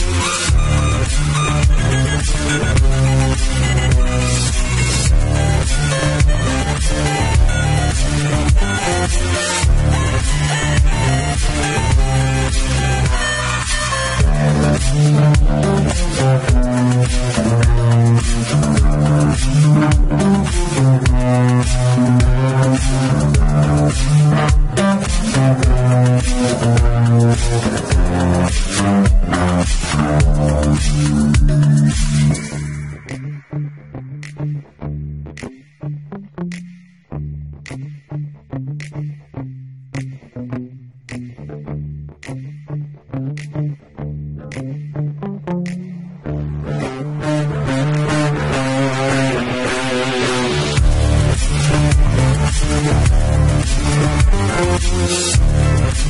Thank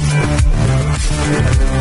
Thank you.